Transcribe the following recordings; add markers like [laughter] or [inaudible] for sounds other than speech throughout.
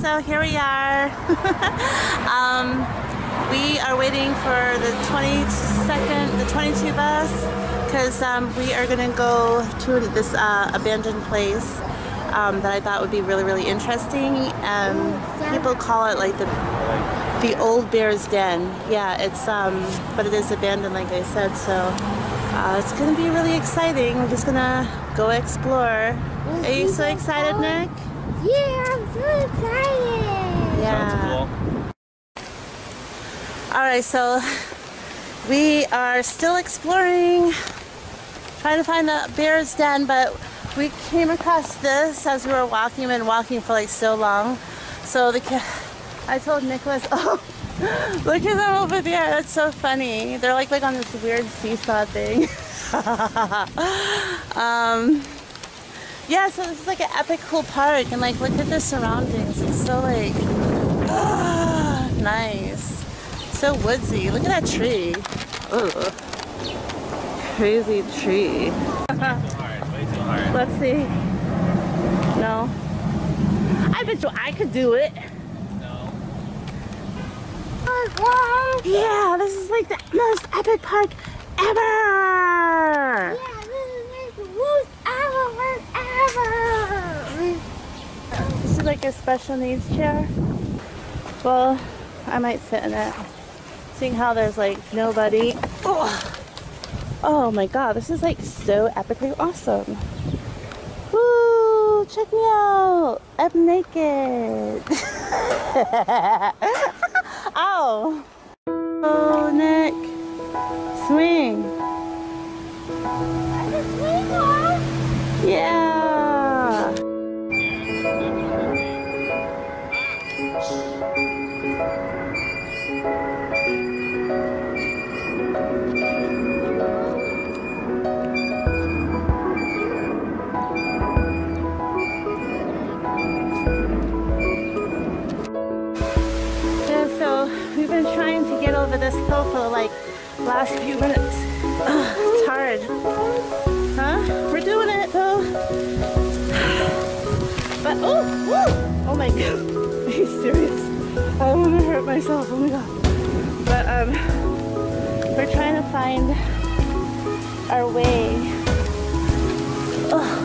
so here we are. [laughs] um, we are waiting for the 22nd, the 22 bus, because um, we are going to go to this uh, abandoned place um, that I thought would be really, really interesting. Um, people call it like the the old bear's den. Yeah, it's um, but it is abandoned, like I said. So uh, it's going to be really exciting. We're just gonna go explore. Are you so excited, Nick? Yeah, so excited. Yeah. All right, so we are still exploring, trying to find the bear's den, but we came across this as we were walking. We've been walking for like so long. So the I told Nicholas, [laughs] oh, look at them over there. That's so funny. They're like like on this weird seesaw thing. [laughs] um, yeah, so this is like an epic cool park, and like look at the surroundings. It's so like [sighs] nice, so woodsy. Look at that tree. Ugh. Crazy tree. Let's see. No. I bet you I could do it. No. Yeah, this is like the most epic park ever. Yeah, this is like the most ever This is like a special needs chair. Well, I might sit in it. Seeing how there's like nobody. Oh, oh my god, this is like so epically awesome. Woo! Check me out! I'm naked. [laughs] Ow! Oh, Nick. Swing. This for like last few minutes. Ugh, it's hard. Huh? We're doing it though. But oh, woo! Oh my god. [laughs] Are you serious? I want to hurt myself. Oh my god. But um, we're trying to find our way. Oh,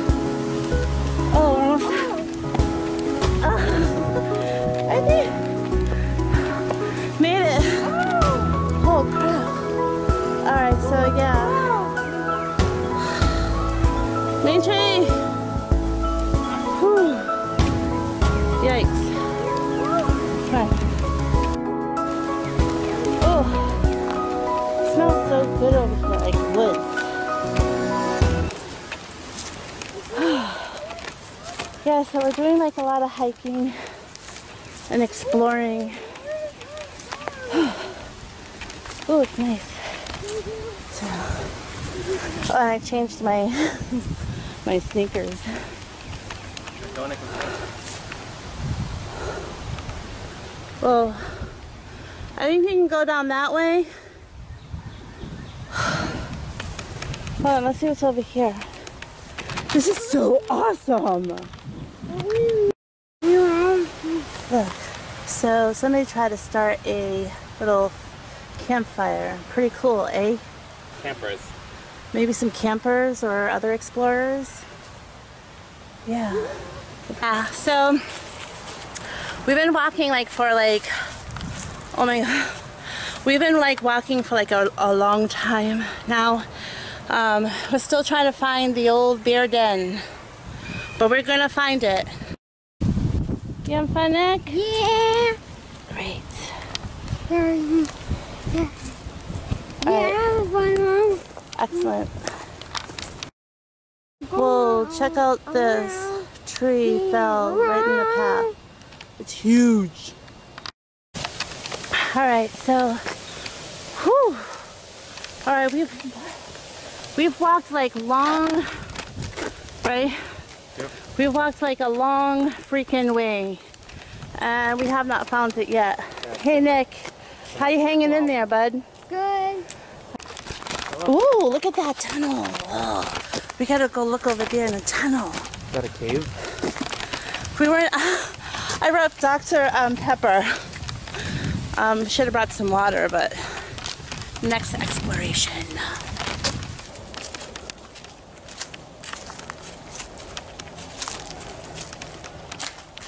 like a lot of hiking and exploring. [sighs] Oh, it's nice. So, oh, and I changed my [laughs] my sneakers. Well, I think we can go down that way. [sighs] Hold on, let's see what's over here. This is so awesome. Look, so somebody tried to start a little campfire. Pretty cool, eh? Campers. Maybe some campers or other explorers. Yeah. Yeah, so we've been walking like for like, oh my god. We've been like walking for like a, a long time now. Um, we're still trying to find the old bear den, but we're gonna find it. You having fun, Nick? Yeah. Great. Yeah. Yeah. All Yeah, Mom. Excellent. Whoa, check out this tree fell right in the path. It's huge. All right, so, whew. All right, we've we've walked like long, right? Yep. We've walked like a long freaking way, and we have not found it yet. Hey Nick, how you hanging in there, bud? Good. Ooh, look at that tunnel. Oh, we gotta go look over there in the tunnel. Is that a cave? We were. I [sighs] I wrote Dr. Um, Pepper. Um, should have brought some water, but next exploration.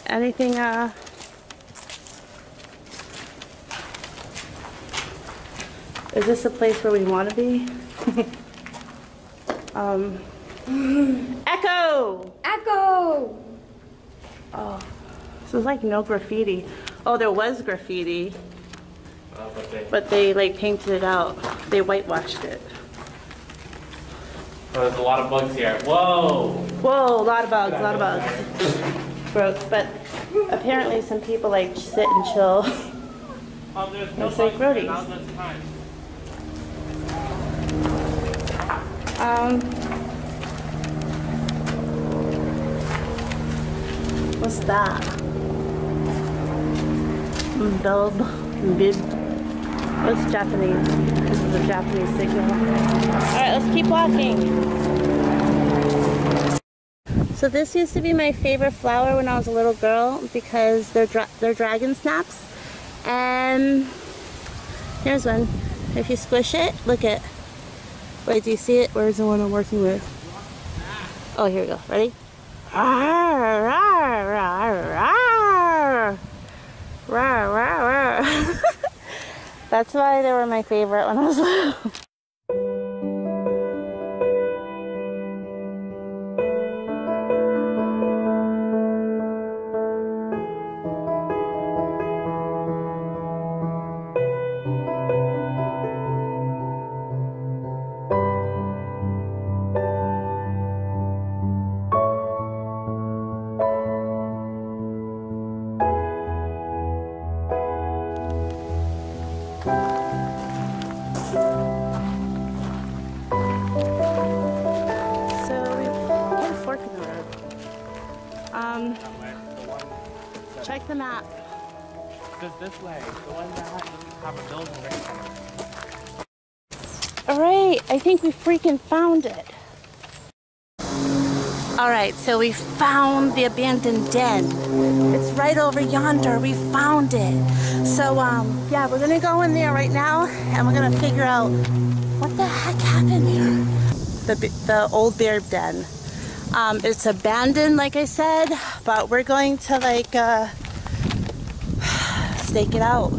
Anything, uh, is this a place where we want to be? [laughs] um, Echo! Echo! Oh, this it's like no graffiti. Oh, there was graffiti, Uh, but they, but they like painted it out. They whitewashed it. oh, there's a lot of bugs here. Whoa! Whoa, a lot of bugs, a lot of bugs. [laughs] Gross, but apparently some people like sit and chill. There's no Looks like roadies. now this time. Um, what's that? Bulb, bib. What's Japanese? This is a Japanese signal. All right, let's keep walking. So this used to be my favorite flower when I was a little girl because they're dra- they're dragon snaps, and here's one. If you squish it, look at. Wait, do you see it? Where's the one I'm working with? Oh, here we go. Ready? Rawr, rawr, rawr. That's why they were my favorite when I was little. Way. The one that doesn't have a building right. All right, I think we freaking found it. All right, so we found the abandoned den. It's right over yonder. We found it. So, um, yeah, we're gonna go in there right now, and we're gonna figure out what the heck happened here. The the old bear den. Um, it's abandoned, like I said, but we're going to like uh, stake it out.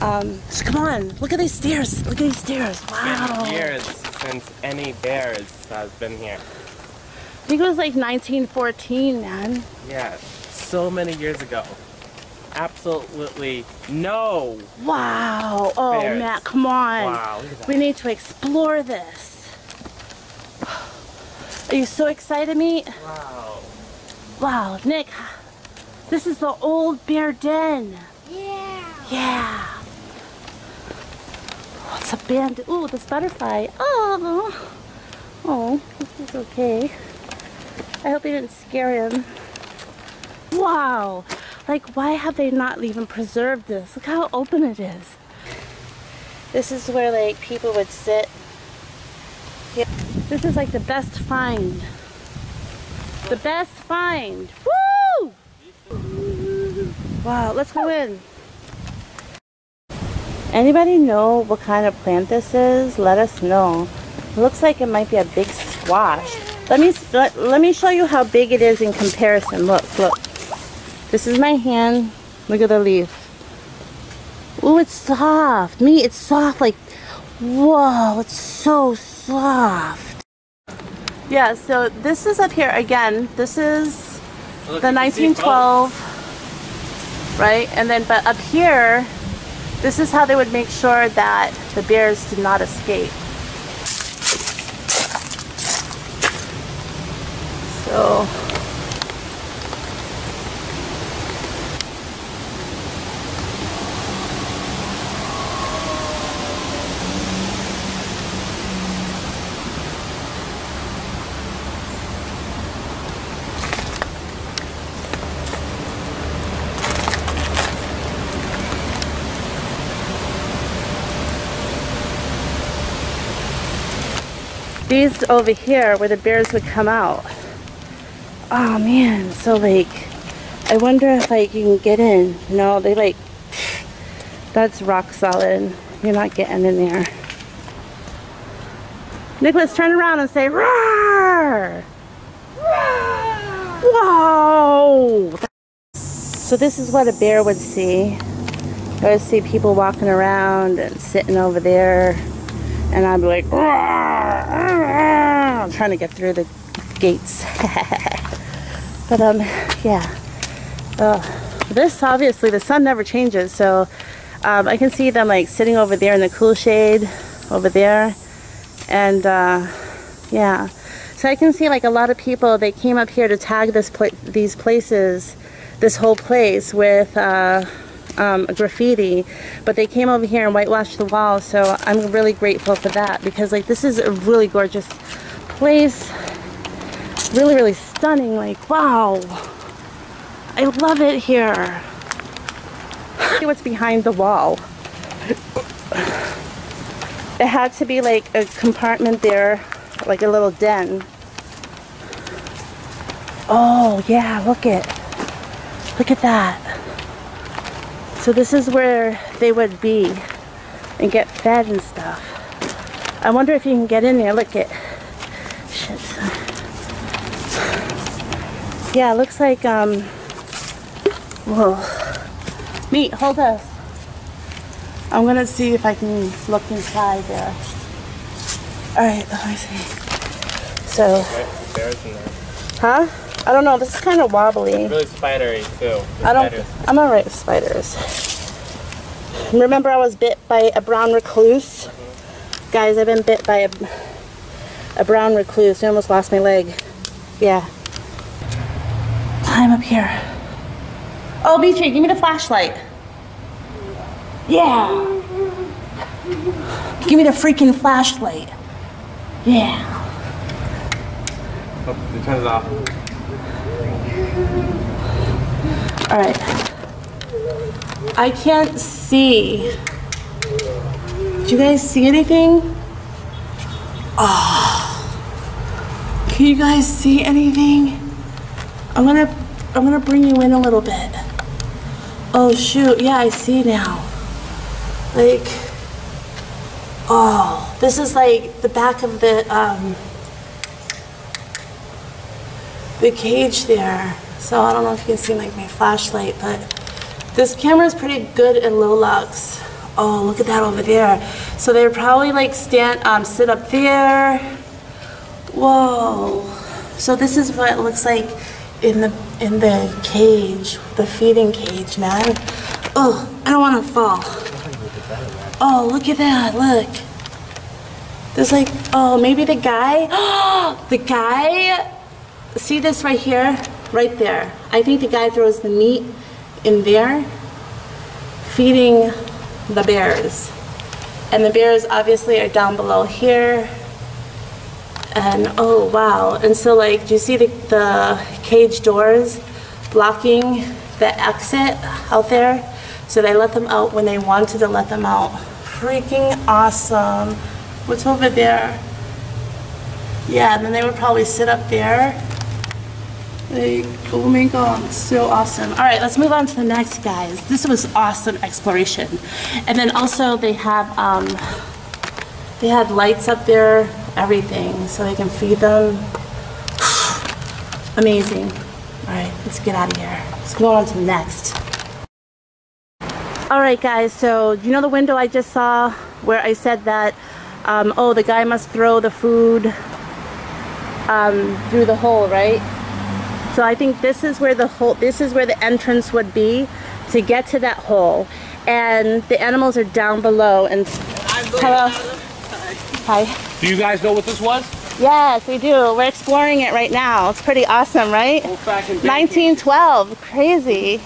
Um, so come on, look at these stairs. Look at these stairs. Wow. Been years since any bears has been here. I think it was like 1914, man. Yeah, so many years ago. Absolutely no. Wow. Oh, Bears. Matt, come on. Wow, look at that. We need to explore this. Are you so excited, mate? Wow. Wow, Nick, this is the old bear den. Yeah! Yeah. Oh, it's band? Ooh, this butterfly. Oh. Oh, this is okay. I hope you didn't scare him. Wow. Like, why have they not even preserved this? Look how open it is. This is where, like, people would sit. Yeah. This is like the best find. The best find. Woo! Wow, let's go in. Anybody know what kind of plant this is? Let us know. It looks like it might be a big squash. Let me let, let me show you how big it is in comparison. Look, look. This is my hand. Look at the leaf. Ooh, it's soft. Me, it's soft. Like, whoa, it's so soft. Yeah, so this is up here again. This is the you can see both. 1912, right? And then, but up here, this is how they would make sure that the bears did not escape. So, these over here where the bears would come out. Oh man, so like, I wonder if I can get in. No, they like, [sighs] that's rock solid. You're not getting in there. Nicholas, turn around and say, roar! Whoa! So this is what a bear would see. I would see people walking around and sitting over there. And I'd be like, roar, trying to get through the gates. [laughs] but um, yeah. Uh, this obviously the sun never changes, so um, I can see them like sitting over there in the cool shade over there, and uh, yeah. So I can see like a lot of people they came up here to tag this pla these places, this whole place with. Uh, um, graffiti, but they came over here and whitewashed the wall, So I'm really grateful for that because like this is a really gorgeous place. Really, really stunning. Like, wow. I love it here. See what's behind the wall. It had to be like a compartment there, like a little den. Oh yeah, look it. Look at that. So this is where they would be and get fed and stuff. I wonder if you can get in there. Look at Shit. Yeah, it looks like um whoa. Meat, hold us. I'm gonna see if I can look inside there. Alright, let me see. So Bears in there. huh? I don't know, this is kinda wobbly. Really spidery too. I don't. spiders. I'm alright with spiders. Remember, I was bit by a brown recluse. Guys, I've been bit by a, a brown recluse. I almost lost my leg. Yeah. Climb up here. Oh, Beatrice, give me the flashlight. Yeah. Give me the freaking flashlight. Yeah. Oh, it off. All right. I can't see. Do you guys see anything? Oh. Can you guys see anything? I'm gonna I'm gonna bring you in a little bit. Oh shoot, yeah, I see now. Like oh, this is like the back of the um the cage there. So I don't know if you can see like my flashlight, but this camera is pretty good in low lux. Oh, look at that over there. So they would probably like stand, um, sit up there. Whoa. So this is what it looks like in the in the cage, the feeding cage, man. Oh, I don't want to fall. Oh, look at that! Look. There's like, oh, maybe the guy. [gasps] the guy see this right here, right there. I think the guy throws the meat in there, feeding the bears. And the bears obviously are down below here. And oh wow, and so like, do you see the, the cage doors blocking the exit out there? So they let them out when they wanted to let them out. Freaking awesome. What's over there? Yeah, and then they would probably sit up there like, oh my god, so awesome. All right, let's move on to the next, guys. This was awesome exploration. And then also they have, um, they had lights up there, everything, so they can feed them. [sighs] Amazing. All right, let's get out of here. Let's go on to the next. All right, guys, so you know the window I just saw where I said that, um, oh, the guy must throw the food um, through the hole, right? So I think this is where the hole, this is where the entrance would be to get to that hole. And the animals are down below and, hello. Hi. Do you guys know what this was? Yes, we do. We're exploring it right now. It's pretty awesome, right? Old fashioned 1912, crazy.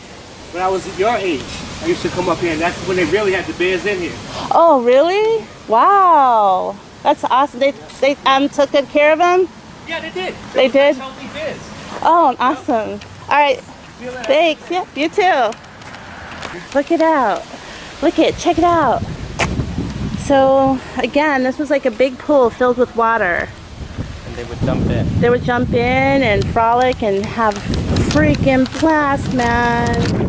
When I was your age, I used to come up here, and that's when they really had the bears in here. Oh, really? Wow. That's awesome. They, they um, took good care of them? Yeah, they did. They were did? Healthy bears. Oh, awesome. All right. Thanks. Yeah, you too. Look it out. Look it. Check it out. So again, this was like a big pool filled with water. And they would jump in. They would jump in and frolic and have freaking blast, man.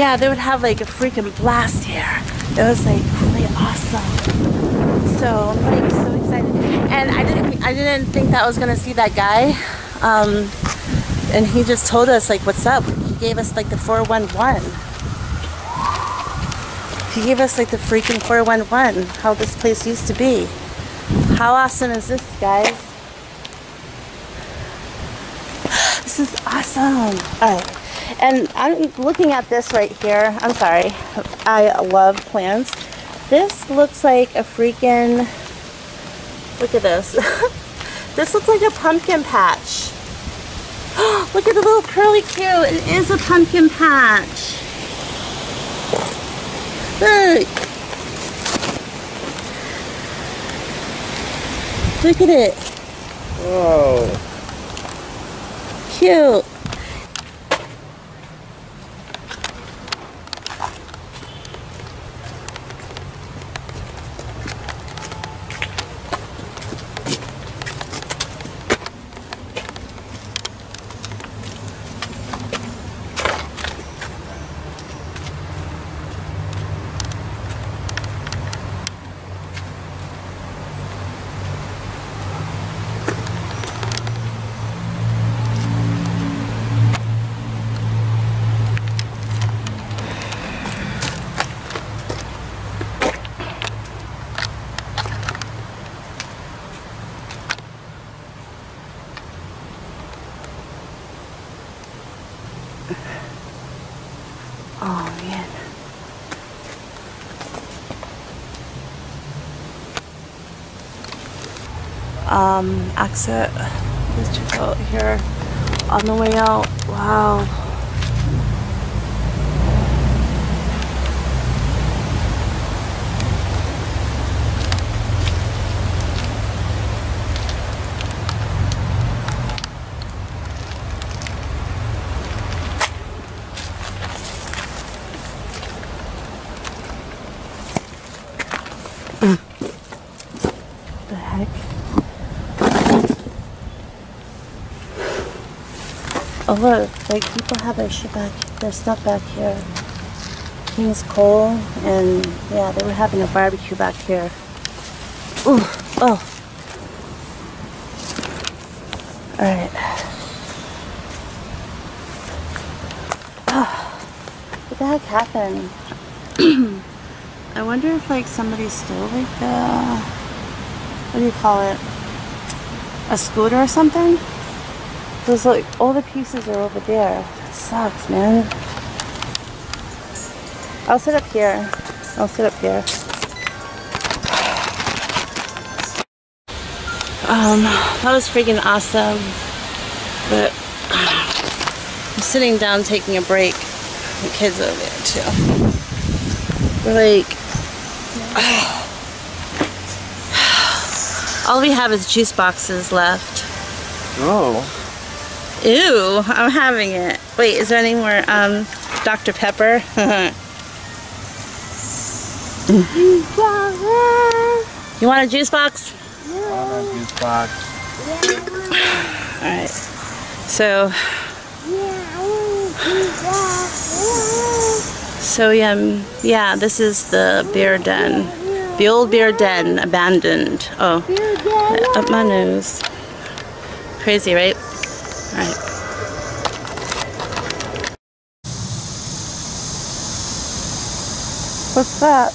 Yeah, they would have like a freaking blast here. It was like really awesome. So I'm like so excited. And I didn't I didn't think that I was gonna see that guy. Um, and he just told us like what's up. He gave us like the 411. He gave us like the freaking 411, how this place used to be. How awesome is this, guys? [gasps] This is awesome. All right. And I'm looking at this right here. I'm sorry. I love plants. This looks like a freaking, look at this. [laughs] this looks like a pumpkin patch. [gasps] look at the little curly Q. It is a pumpkin patch. Look. Look at it. Whoa. Cute. Oh man. Um, exit. Let's check out here. On the way out. Wow. The Oh look, like people have their shit back, their stuff back here. King's Coal, and yeah, they were having a barbecue back here. Ooh, oh. Alright. Ah, what the heck happened? [clears throat] I wonder if like somebody stole like the what do you call it? A scooter or something? Cause like all the pieces are over there. That sucks, man. I'll sit up here. I'll sit up here. Um, that was freaking awesome. But I'm sitting down taking a break. The kids are over there too. We're like [sighs] [sighs] all we have is juice boxes left. Oh. Ew, I'm having it. Wait, is there any more um, Dr. Pepper? [laughs] you want a juice box? [sighs] A juice box. Yeah. Alright. So, so yeah, um, yeah, this is the beer den. The old beer den, abandoned. Oh, up my nose. Crazy, right? Alright. What's that?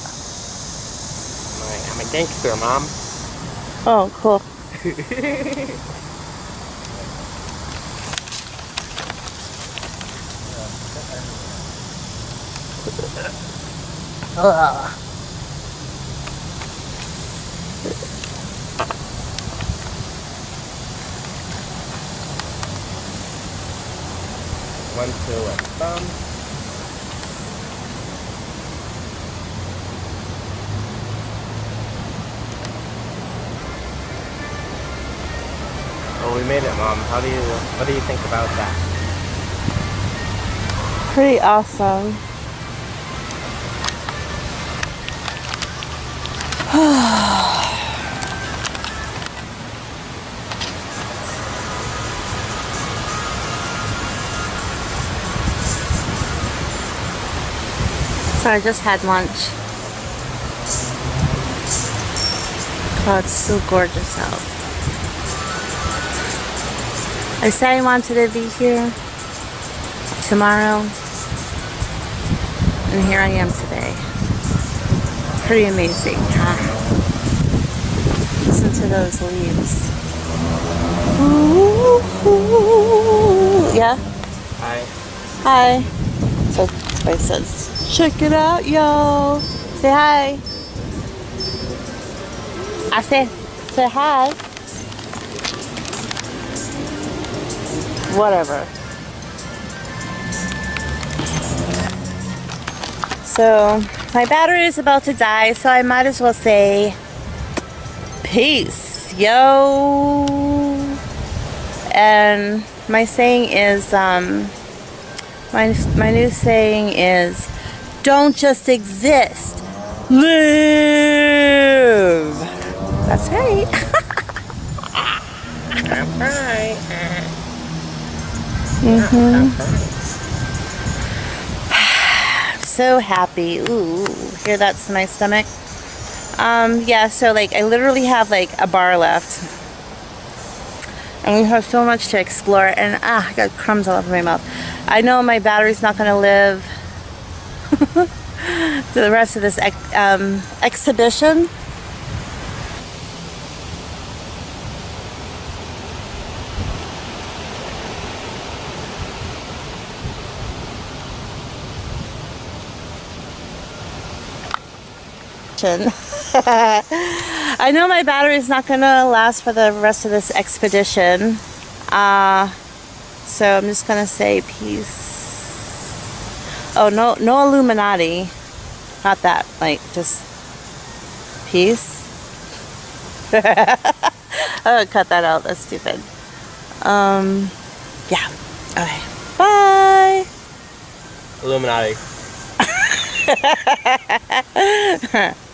I'm a gangster, mom. Oh, cool. Ugh. [laughs] Ah. One to a thumb. Well, oh, we made it, mom. How do you? What do you think about that? Pretty awesome. [sighs] [sighs] So I just had lunch. Oh, it's so gorgeous out. I said I wanted to be here tomorrow, and here I am today. Pretty amazing, huh? Listen to those leaves. Ooh, yeah? Hi. Hi. So Spice says, check it out, yo. Say hi. I said, say hi. Whatever. So my battery is about to die, so I might as well say peace, yo. And my saying is, um, my, my new saying is don't just exist, live. That's right. That's [laughs] right. Mm-hmm. so happy. Ooh, hear that's my stomach. Um, yeah, so like I literally have like a bar left. And we have so much to explore and ah, I got crumbs all over my mouth. I know my battery's not gonna live [laughs] to the rest of this ex um, exhibition. [laughs] I know my battery is not gonna last for the rest of this expedition. Uh, so I'm just gonna say peace. Oh, no, no Illuminati. Not that, like, just peace. [laughs] oh, cut that out. That's stupid. Um, yeah. Okay. Bye. Illuminati. [laughs]